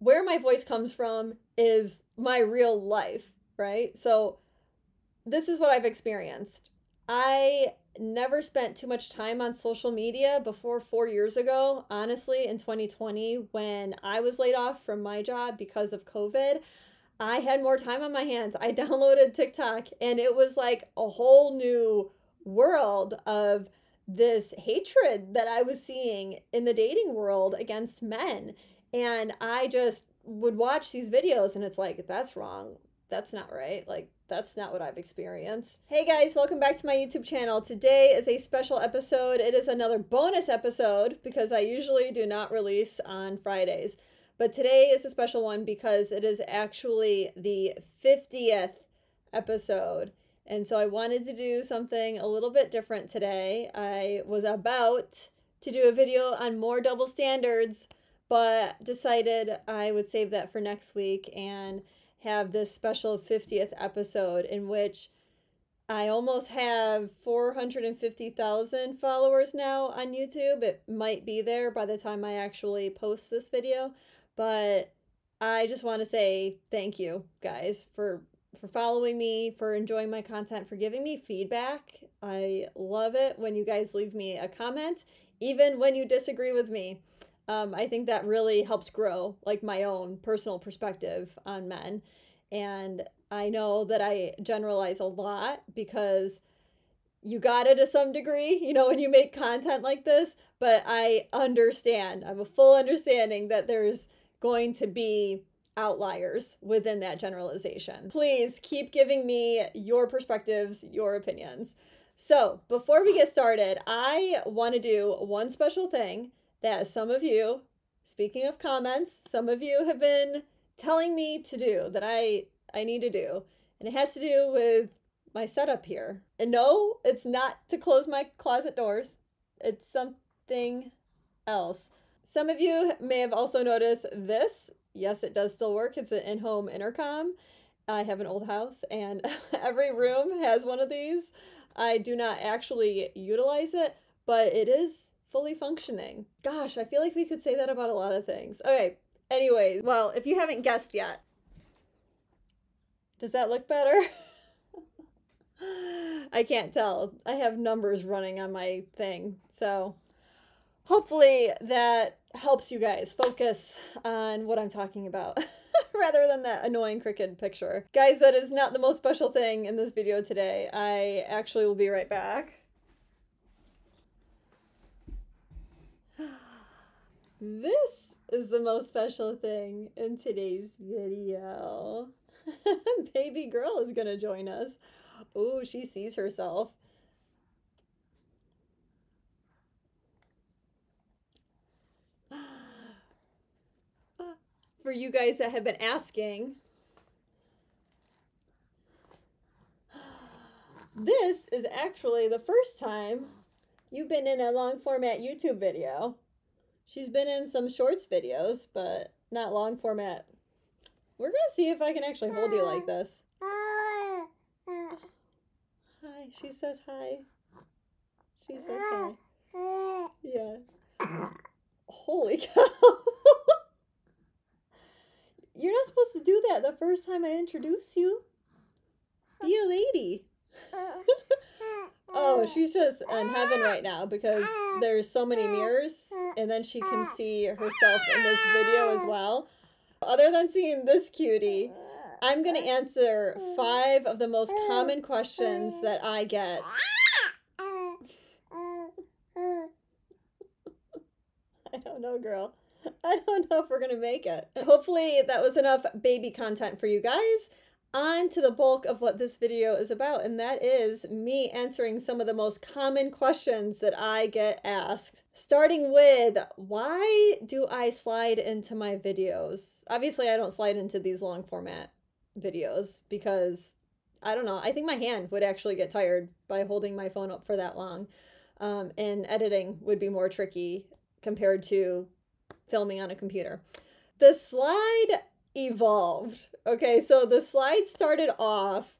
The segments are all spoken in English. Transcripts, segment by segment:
where my voice comes from is my real life, right? So this is what I've experienced. I never spent too much time on social media before four years ago, honestly, in 2020, when I was laid off from my job because of COVID. I had more time on my hands. I downloaded TikTok and it was like a whole new world of this hatred that I was seeing in the dating world against men. And I just would watch these videos and it's like, that's wrong. That's not right. Like, that's not what I've experienced. Hey guys, welcome back to my YouTube channel. Today is a special episode. It is another bonus episode because I usually do not release on Fridays. But today is a special one because it is actually the 50th episode. And so I wanted to do something a little bit different today. I was about to do a video on more double standards, but decided I would save that for next week and have this special 50th episode in which I almost have 450,000 followers now on YouTube. It might be there by the time I actually post this video, but I just want to say thank you guys for for following me, for enjoying my content, for giving me feedback. I love it when you guys leave me a comment, even when you disagree with me. Um, I think that really helps grow like my own personal perspective on men. And I know that I generalize a lot because you got it to some degree, you know, when you make content like this, but I understand. I have a full understanding that there's going to be outliers within that generalization. Please keep giving me your perspectives, your opinions. So, before we get started, I want to do one special thing that some of you, speaking of comments, some of you have been telling me to do that I I need to do. And it has to do with my setup here. And no, it's not to close my closet doors. It's something else. Some of you may have also noticed this. Yes, it does still work. It's an in-home intercom. I have an old house and every room has one of these. I do not actually utilize it, but it is fully functioning. Gosh, I feel like we could say that about a lot of things. Okay, anyways, well, if you haven't guessed yet, does that look better? I can't tell. I have numbers running on my thing. So hopefully that helps you guys focus on what I'm talking about rather than that annoying cricket picture. Guys, that is not the most special thing in this video today. I actually will be right back. This is the most special thing in today's video. Baby girl is gonna join us. Oh, she sees herself. For you guys that have been asking, this is actually the first time you've been in a long format YouTube video. She's been in some shorts videos, but not long format. We're gonna see if I can actually hold you like this. Hi, she says hi. She says hi. Yeah. Holy cow. You're not supposed to do that the first time I introduce you. Be a lady. oh, she's just in heaven right now because there's so many mirrors and then she can see herself in this video as well. Other than seeing this cutie, I'm going to answer five of the most common questions that I get. I don't know, girl. I don't know if we're going to make it. Hopefully that was enough baby content for you guys on to the bulk of what this video is about, and that is me answering some of the most common questions that I get asked. Starting with, why do I slide into my videos? Obviously, I don't slide into these long format videos because, I don't know, I think my hand would actually get tired by holding my phone up for that long. Um, and editing would be more tricky compared to filming on a computer. The slide evolved. Okay, so the slide started off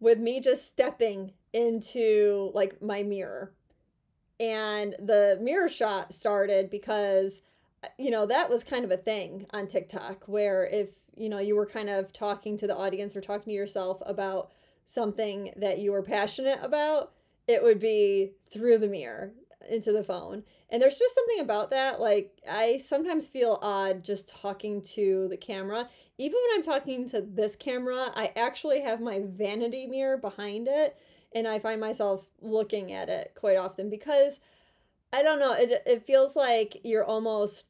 with me just stepping into like my mirror. And the mirror shot started because you know, that was kind of a thing on TikTok where if, you know, you were kind of talking to the audience or talking to yourself about something that you were passionate about, it would be through the mirror into the phone. And there's just something about that. Like, I sometimes feel odd just talking to the camera. Even when I'm talking to this camera, I actually have my vanity mirror behind it. And I find myself looking at it quite often because I don't know, it, it feels like you're almost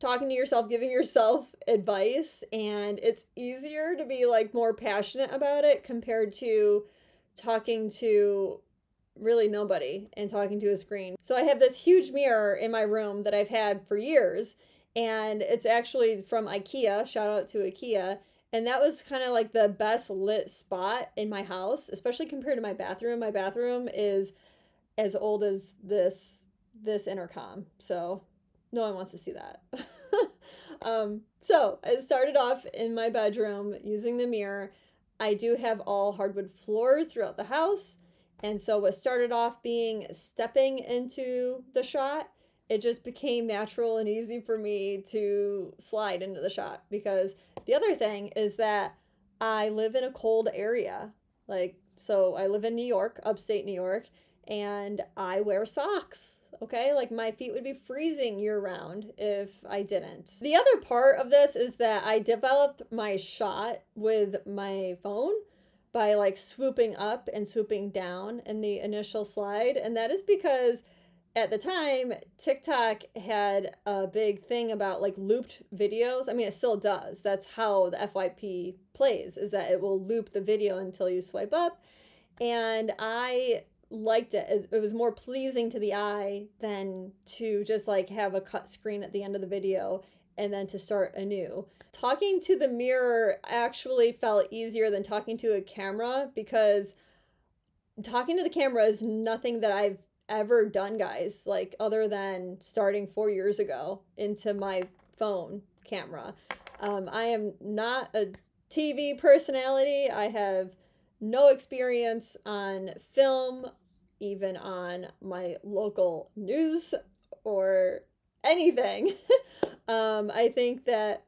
talking to yourself, giving yourself advice. And it's easier to be like more passionate about it compared to talking to really nobody and talking to a screen. So I have this huge mirror in my room that I've had for years and it's actually from IKEA. Shout out to IKEA. And that was kind of like the best lit spot in my house, especially compared to my bathroom. My bathroom is as old as this this intercom. So no one wants to see that. um, so I started off in my bedroom using the mirror. I do have all hardwood floors throughout the house. And so what started off being stepping into the shot, it just became natural and easy for me to slide into the shot because the other thing is that I live in a cold area. Like so I live in New York, upstate New York, and I wear socks. Okay, like my feet would be freezing year round if I didn't. The other part of this is that I developed my shot with my phone by like swooping up and swooping down in the initial slide. And that is because at the time, TikTok had a big thing about like looped videos. I mean, it still does. That's how the FYP plays, is that it will loop the video until you swipe up. And I liked it. It was more pleasing to the eye than to just like have a cut screen at the end of the video and then to start anew. Talking to the mirror actually felt easier than talking to a camera because talking to the camera is nothing that I've ever done, guys, like other than starting four years ago into my phone camera. Um, I am not a TV personality. I have no experience on film, even on my local news or anything. Um, I think that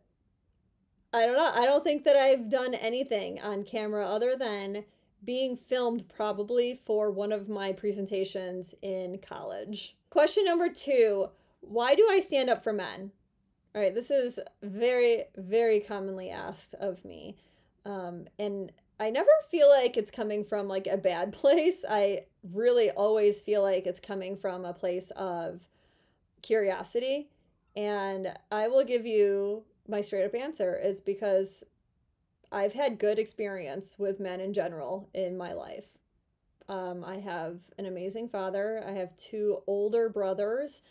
I don't know. I don't think that I've done anything on camera other than being filmed probably for one of my presentations in college. Question number two Why do I stand up for men? All right, this is very, very commonly asked of me. Um, and I never feel like it's coming from like a bad place. I really always feel like it's coming from a place of curiosity and I will give you my straight up answer is because I've had good experience with men in general in my life. Um, I have an amazing father. I have two older brothers,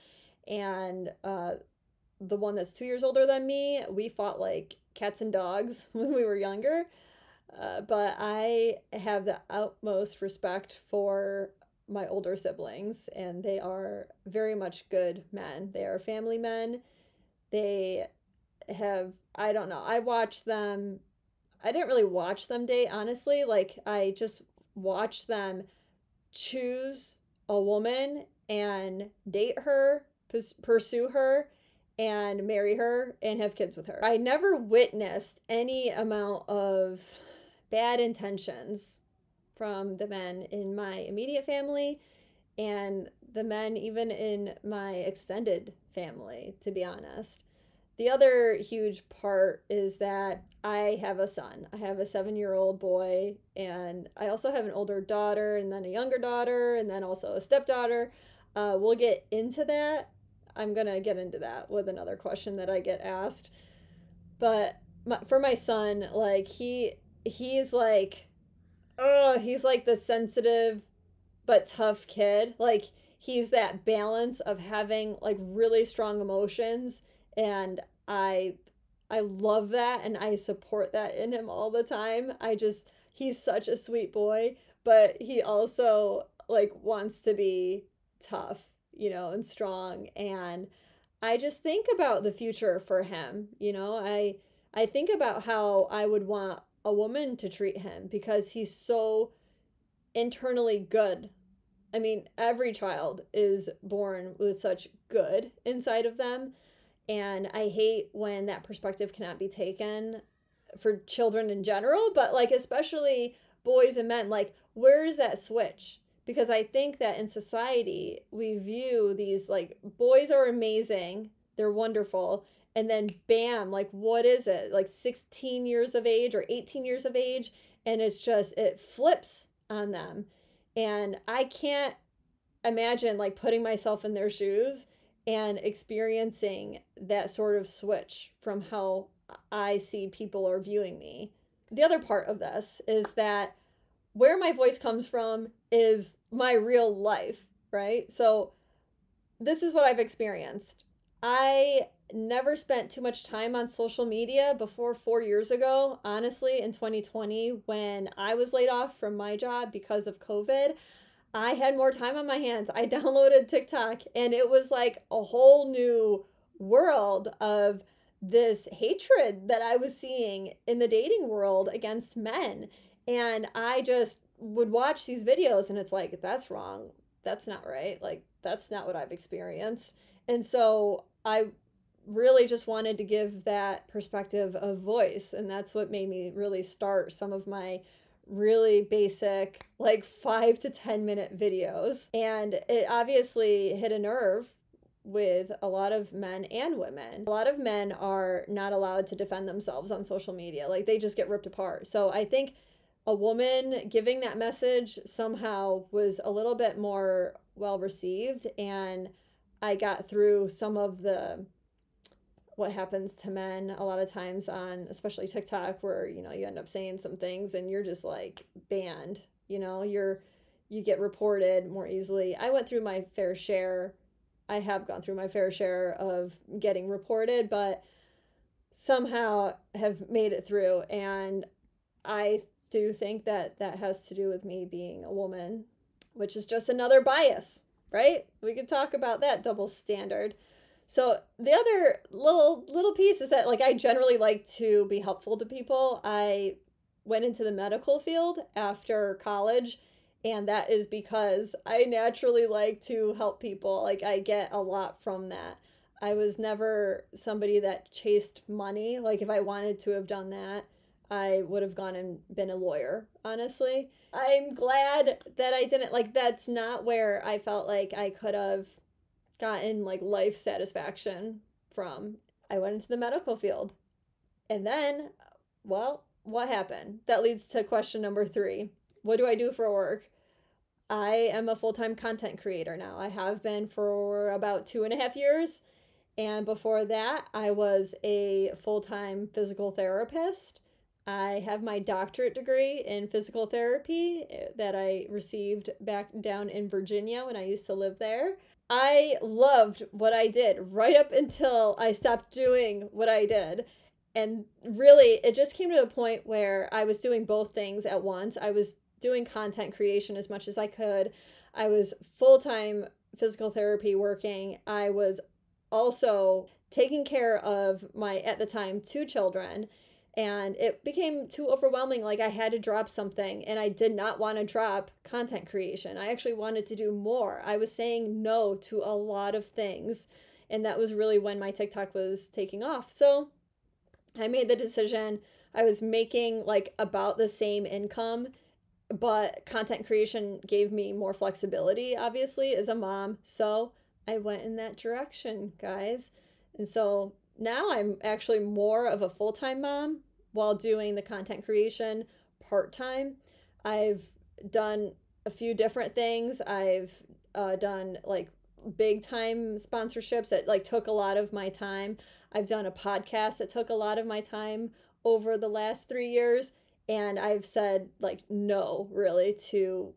and uh, the one that's two years older than me, we fought like cats and dogs when we were younger. Uh, but I have the utmost respect for my older siblings, and they are very much good men. They are family men. They have, I don't know, I watch them. I didn't really watch them date, honestly. Like, I just watched them choose a woman and date her, pursue her, and marry her and have kids with her. I never witnessed any amount of bad intentions from the men in my immediate family and the men even in my extended family, to be honest. The other huge part is that I have a son. I have a seven year old boy, and I also have an older daughter, and then a younger daughter, and then also a stepdaughter. Uh, we'll get into that. I'm going to get into that with another question that I get asked. But my, for my son, like, he he's like oh, he's like the sensitive but tough kid. Like he's that balance of having like really strong emotions and I I love that and I support that in him all the time. I just he's such a sweet boy, but he also like wants to be tough, you know, and strong and I just think about the future for him, you know. I I think about how I would want a woman to treat him because he's so internally good. I mean, every child is born with such good inside of them. And I hate when that perspective cannot be taken for children in general, but like especially boys and men. Like, where is that switch? Because I think that in society, we view these like boys are amazing, they're wonderful. And then bam, like, what is it? Like 16 years of age or 18 years of age. And it's just, it flips on them. And I can't imagine like putting myself in their shoes and experiencing that sort of switch from how I see people are viewing me. The other part of this is that where my voice comes from is my real life, right? So this is what I've experienced. I never spent too much time on social media before four years ago, honestly, in 2020, when I was laid off from my job because of COVID. I had more time on my hands. I downloaded TikTok and it was like a whole new world of this hatred that I was seeing in the dating world against men. And I just would watch these videos and it's like, that's wrong. That's not right. Like, that's not what I've experienced. And so I really just wanted to give that perspective of voice. And that's what made me really start some of my really basic, like five to 10 minute videos. And it obviously hit a nerve with a lot of men and women. A lot of men are not allowed to defend themselves on social media, like they just get ripped apart. So I think a woman giving that message somehow was a little bit more well received and I got through some of the what happens to men a lot of times on especially TikTok where you know you end up saying some things and you're just like banned you know? You're you get reported more easily. I went through my fair share. I have gone through my fair share of getting reported but somehow have made it through. And I do think that that has to do with me being a woman which is just another bias right? We could talk about that double standard so the other little little piece is that like I generally like to be helpful to people. I went into the medical field after college and that is because I naturally like to help people. Like I get a lot from that. I was never somebody that chased money. Like if I wanted to have done that, I would have gone and been a lawyer, honestly. I'm glad that I didn't like that's not where I felt like I could have gotten like life satisfaction from. I went into the medical field. And then, well, what happened? That leads to question number three What do I do for work? I am a full time content creator now. I have been for about two and a half years. And before that, I was a full time physical therapist. I have my doctorate degree in physical therapy eh, that I received back down in Virginia when I used to live there. I loved what I did right up until I stopped doing what I did. And really, it just came to a point where I was doing both things at once. I was doing content creation as much as I could. I was full time physical therapy working. I was also taking care of my, at the time, two children and it became too overwhelming like i had to drop something and i did not want to drop content creation. I actually wanted to do more. I was saying no to a lot of things and that was really when my tiktok was taking off. So i made the decision. I was making like about the same income but content creation gave me more flexibility obviously as a mom. So i went in that direction guys. And so now I'm actually more of a full time mom while doing the content creation part time. I've done a few different things. I've uh, done like big time sponsorships that like took a lot of my time. I've done a podcast that took a lot of my time over the last three years. And I've said like no really to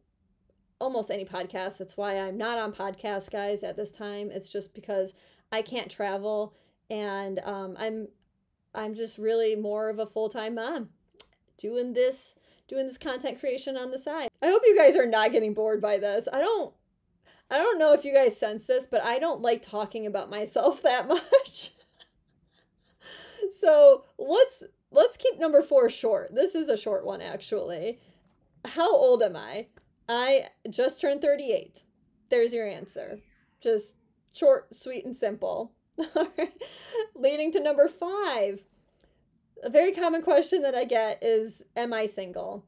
almost any podcast. That's why I'm not on podcast, guys, at this time. It's just because I can't travel and um, I'm I'm just really more of a full-time mom doing this doing this content creation on the side. I hope you guys are not getting bored by this. I don't I don't know if you guys sense this, but I don't like talking about myself that much. so, let's let's keep number 4 short. This is a short one actually. How old am I? I just turned 38. There's your answer. Just short, sweet and simple. Leading to number five. A very common question that I get is Am I single?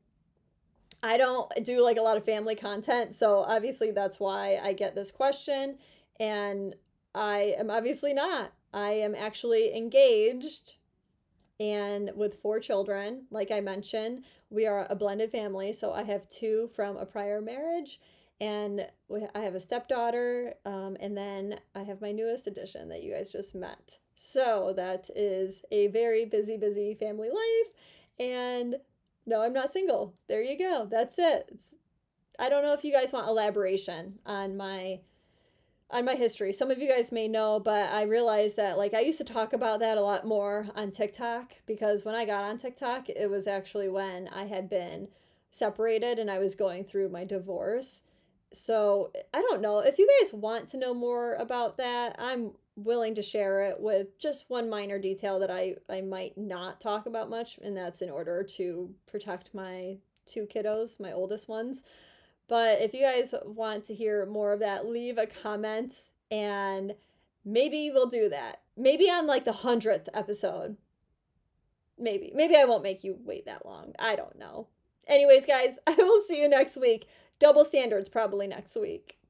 I don't do like a lot of family content, so obviously that's why I get this question. And I am obviously not. I am actually engaged and with four children. Like I mentioned, we are a blended family. So I have two from a prior marriage, and I have a stepdaughter, um, and then I have my newest addition that you guys just met. So that is a very busy, busy family life. And no, I'm not single. There you go. That's it. It's, I don't know if you guys want elaboration on my on my history. Some of you guys may know, but I realized that like I used to talk about that a lot more on TikTok because when I got on TikTok, it was actually when I had been separated and I was going through my divorce. So, I don't know if you guys want to know more about that. I'm willing to share it with just one minor detail that I I might not talk about much and that's in order to protect my two kiddos, my oldest ones. But if you guys want to hear more of that, leave a comment and maybe we'll do that. Maybe on like the 100th episode. Maybe. Maybe I won't make you wait that long. I don't know. Anyways, guys, I will see you next week. Double standards probably next week.